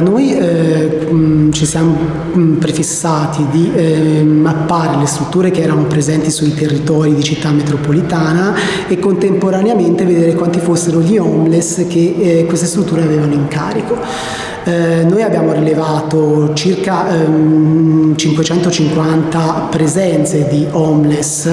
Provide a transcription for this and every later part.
Noi eh, ci siamo prefissati di eh, mappare le strutture che erano presenti sui territori di città metropolitana e contemporaneamente vedere quanti fossero gli homeless che eh, queste strutture avevano in carico. Eh, noi abbiamo rilevato circa ehm, 550 presenze di homeless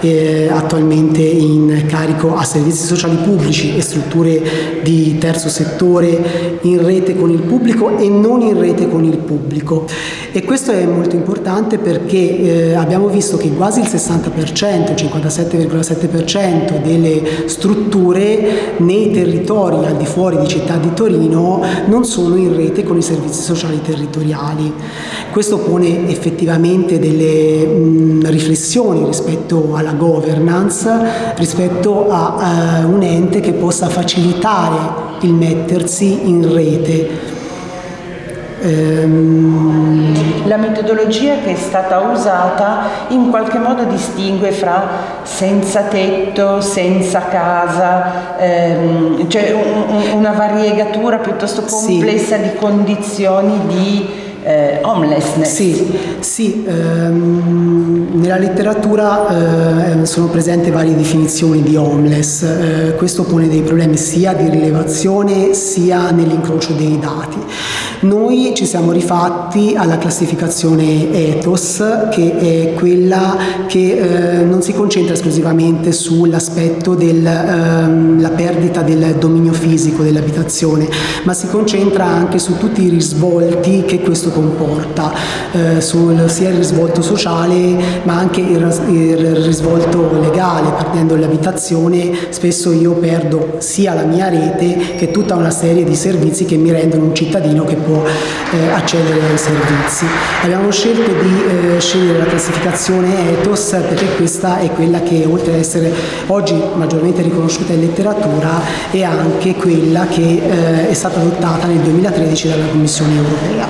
eh, attualmente in carico a servizi sociali pubblici e strutture di terzo settore in rete con il pubblico e non in rete con il pubblico. E questo è molto importante perché eh, abbiamo visto che quasi il 60%, il 57,7% delle strutture nei territori al di fuori di città di Torino non sono in rete con i servizi sociali territoriali. Questo pone effettivamente delle mh, riflessioni rispetto alla governance, rispetto a, a un ente che possa facilitare il mettersi in rete. Ehm... La metodologia che è stata usata in qualche modo distingue fra senza tetto, senza casa, ehm, cioè un, una variegatura piuttosto complessa sì. di condizioni di eh, homelessness. Sì, sì ehm, nella letteratura eh, sono presenti varie definizioni di homeless, eh, questo pone dei problemi sia di rilevazione sia nell'incrocio dei dati. Noi ci siamo rifatti alla classificazione ethos che è quella che eh, non si concentra esclusivamente sull'aspetto della ehm, perdita del dominio fisico dell'abitazione, ma si concentra anche su tutti i risvolti che questo comporta, eh, sul, sia il risvolto sociale ma anche il, il risvolto legale, perdendo l'abitazione spesso io perdo sia la mia rete che tutta una serie di servizi che mi rendono un cittadino che può eh, accedere ai servizi. Abbiamo scelto di eh, scegliere la classificazione ethos perché questa è quella che oltre ad essere oggi maggiormente riconosciuta in letteratura è anche quella che eh, è stata adottata nel 2013 dalla Commissione europea.